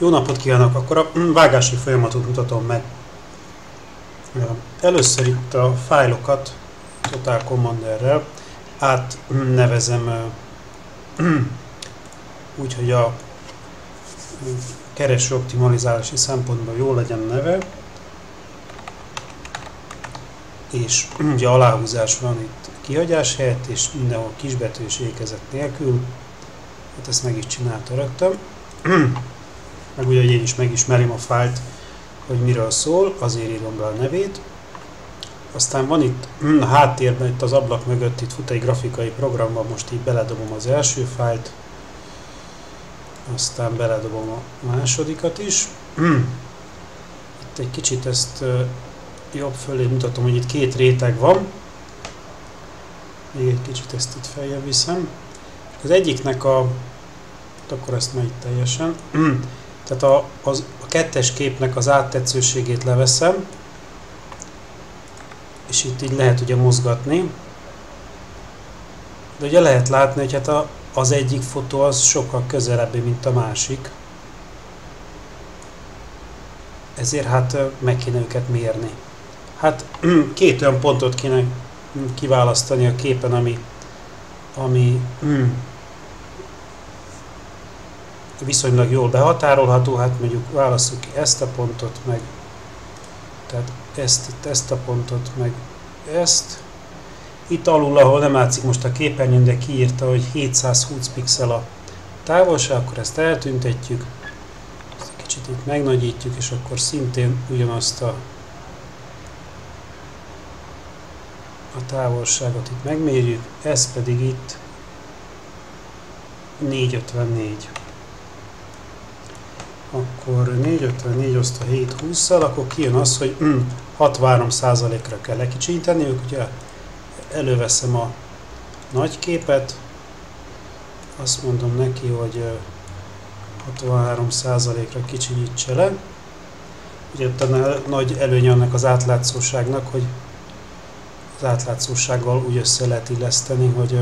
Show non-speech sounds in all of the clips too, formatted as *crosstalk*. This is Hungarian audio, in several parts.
Jó napot kívánok! Akkor a vágási folyamatot mutatom meg. Először itt a fájlokat Total Commanderrel átnevezem *clears throat* úgy, hogy a kereső optimalizálási szempontból jól legyen neve, és *clears throat* ugye aláhúzás van itt kihagyás helyett, és mindenhol kisbetű és ékezet nélkül. Hát ezt meg is csinálta rögtön. *clears throat* meg ugye, én is megismerem a fájlt, hogy miről szól, azért írom be a nevét. Aztán van itt a háttérben, itt az ablak mögött, itt fut egy grafikai programban, most így beledobom az első fájlt, aztán beledobom a másodikat is. Itt egy kicsit ezt jobb fölé mutatom, hogy itt két réteg van. Még egy kicsit ezt itt feljebb viszem. Az egyiknek a, akkor ezt megy teljesen. Tehát a, az, a kettes képnek az áttetszőségét leveszem, és itt így lehet ugye mozgatni. De ugye lehet látni, hogy hát a, az egyik fotó az sokkal közelebbi, mint a másik. Ezért hát meg kéne őket mérni. Hát *clears throat* két olyan pontot kéne kiválasztani a képen, ami, ami *clears throat* viszonylag jól behatárolható, hát mondjuk válaszuk ki ezt a pontot, meg tehát ezt, ezt a pontot, meg ezt. Itt alul, ahol nem látszik most a képernyőn, de kiírta, hogy 720 pixel a távolság, akkor ezt eltüntetjük. Ezt egy kicsit itt megnagyítjuk, és akkor szintén ugyanazt a, a távolságot itt megmérjük, ez pedig itt 454 akkor 454 osztva 720-szal, akkor kijön az, hogy mm, 63%-ra kell lekicsinyíteni, ugye előveszem a nagy képet, azt mondom neki, hogy 63%-ra kicsinyítse le. Ugye ott a nagy előny annak az átlátszóságnak, hogy az átlátszósággal úgy össze lehet illeszteni, hogy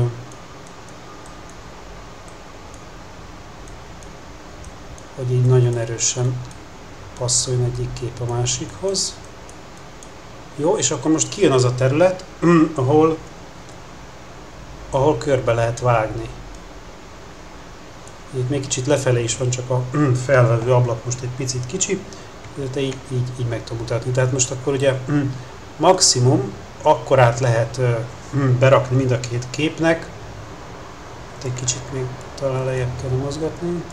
hogy így nagyon erősen passzoljon egyik kép a másikhoz. Jó, és akkor most kijön az a terület, *clears throat* ahol, ahol körbe lehet vágni. Itt még kicsit lefelé is van, csak a *clears throat* felvevő ablak most egy picit kicsi, de így, így, így meg tudom mutatni. Tehát most akkor ugye *clears throat* maximum át lehet berakni mind a két képnek. Itt egy kicsit még talán lejjebb kell mozgatni.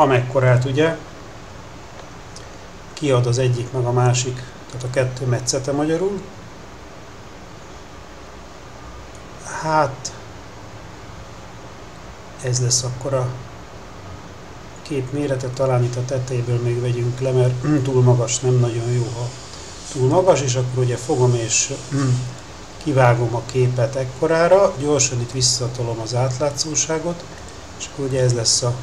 Amekkorát ugye kiad az egyik meg a másik, tehát a kettő metszete magyarul. Hát ez lesz akkor a kép mérete, talán itt a tetejéből még vegyünk le, mert *clears throat* túl magas nem nagyon jó, ha túl magas, és akkor ugye fogom és *clears throat* kivágom a képet ekkorára, gyorsan itt visszatolom az átlátszóságot, és akkor ugye ez lesz a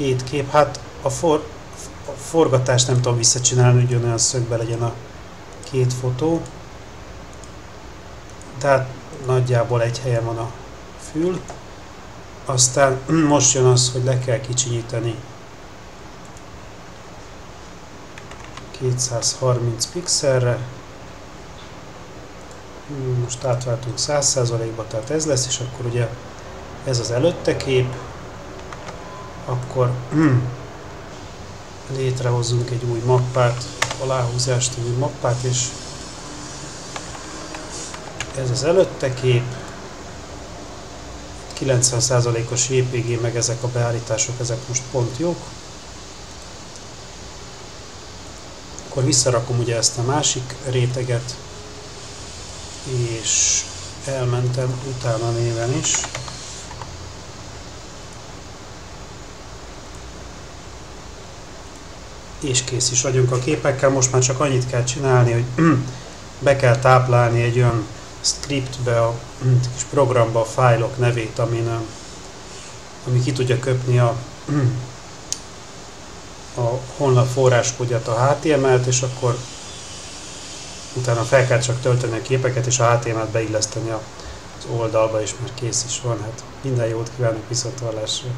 két kép. Hát a, for, a forgatást nem tudom visszacsinálni, hogy olyan szögbe legyen a két fotó. Tehát nagyjából egy helyen van a fül. Aztán *clears throat* most jön az, hogy le kell kicsinyíteni 230 pixelre. Most átváltunk 100%-ba, tehát ez lesz, és akkor ugye ez az előtte kép, akkor *clears throat* létrehozunk egy új mappát, aláhúzást, új mappát, és ez az előtte kép, 90%-os JPG, meg ezek a beállítások, ezek most pont jók. Akkor visszarakom ugye ezt a másik réteget, és elmentem utána néven is. És kész is vagyunk a képekkel. Most már csak annyit kell csinálni, hogy *clears throat* be kell táplálni egy olyan scriptbe, a *clears throat* kis programba a fájlok nevét, amin, ami ki tudja köpni a, *clears throat* a honlap forráskódját, a HTML-t, és akkor utána fel kell csak tölteni a képeket, és a HTML-t beilleszteni az oldalba, és már kész is van. Hát minden jót kívánok viszontlátásra!